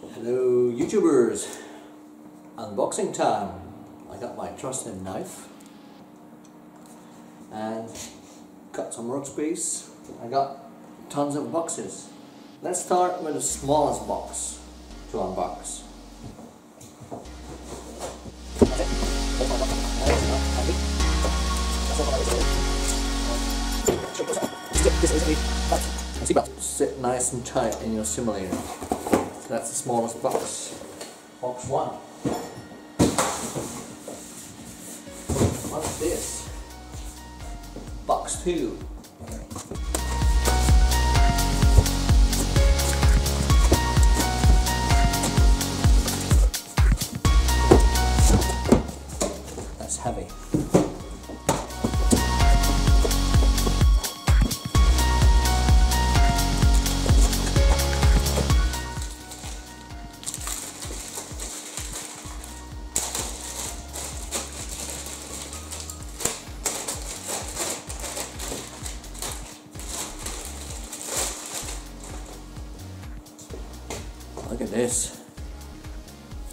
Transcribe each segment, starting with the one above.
Hello YouTubers, unboxing time. I got my trusted knife and got some workspace. I got tons of boxes. Let's start with the smallest box to unbox. Sit nice and tight in your simulator. That's the smallest box. Box one. What's this? Box two. That's heavy. This.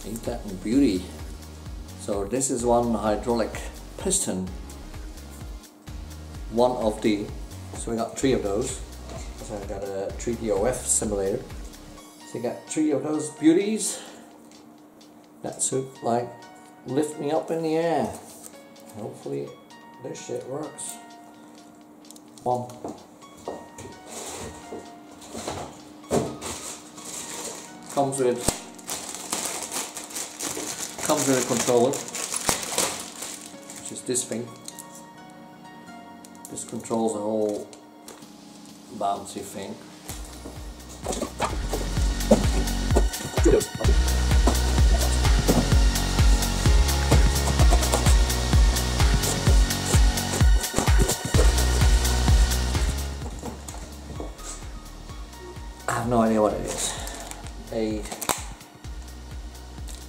Ain't that beauty? So this is one hydraulic piston. One of the, so we got three of those. So I got a 3DOF simulator. So you got three of those beauties. That should like lift me up in the air. Hopefully this shit works. One. Comes with comes with a controller which is this thing. This controls the whole bouncy thing. I have no idea what it is a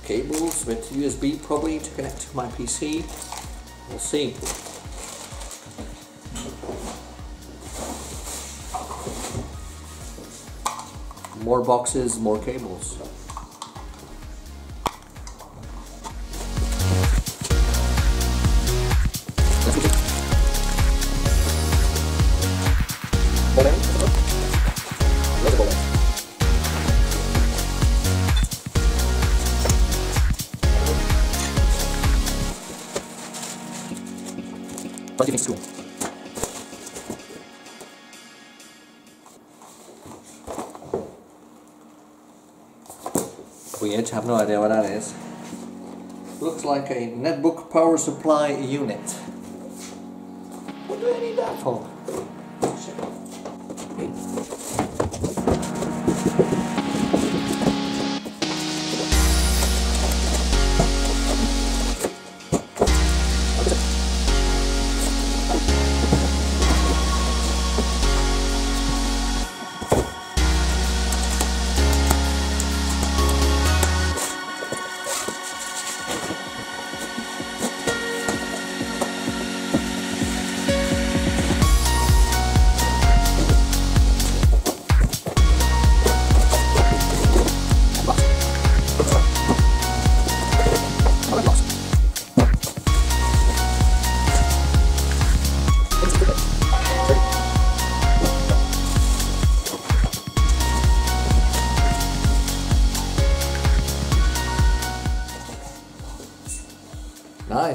cables with USB probably to connect to my PC. We'll see. More boxes, more cables. You think school? Weird, have no idea what that is. Looks like a netbook power supply unit. What do I need that for?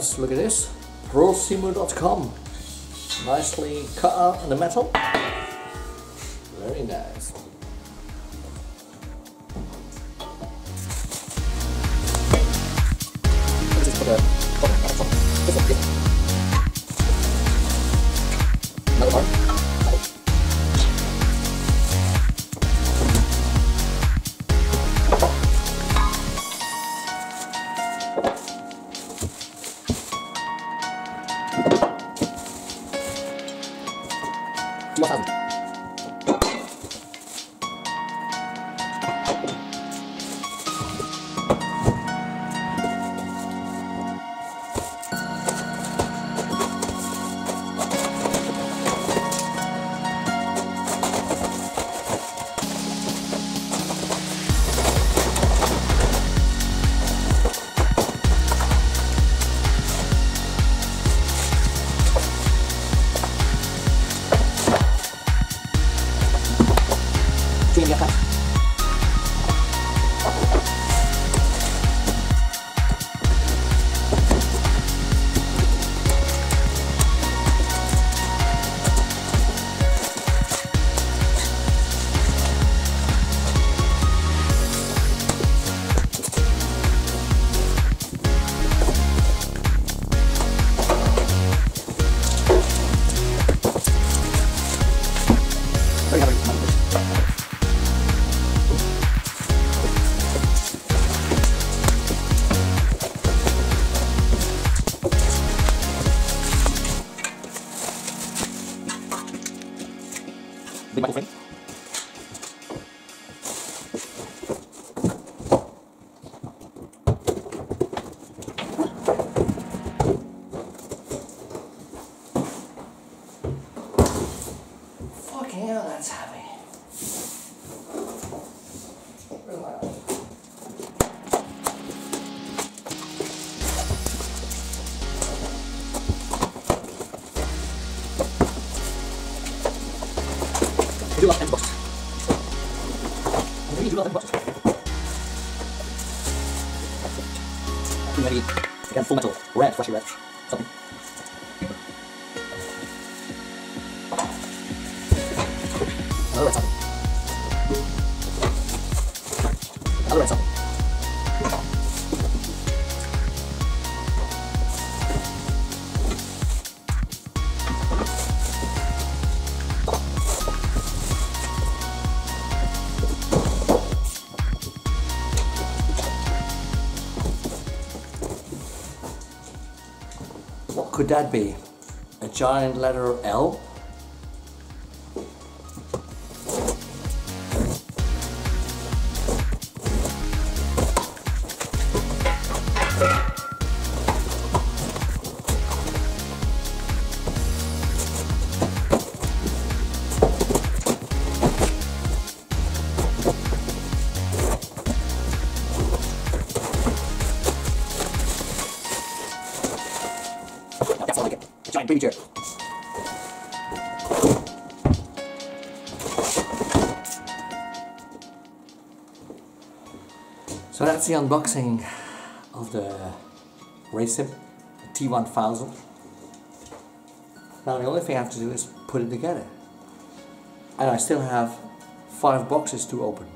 Nice, look at this. ProSimu.com. Nicely cut out in the metal. Very nice. viajar. Frame. Fucking hell, that's heavy. Do love empty boxes. I really do love empty boxes. Think again, full metal, red, flashy red, something. Another red something. Could that be? A giant letter L? Chair. So that's the unboxing of the Racing T1000. Now the only thing I have to do is put it together. And I still have five boxes to open.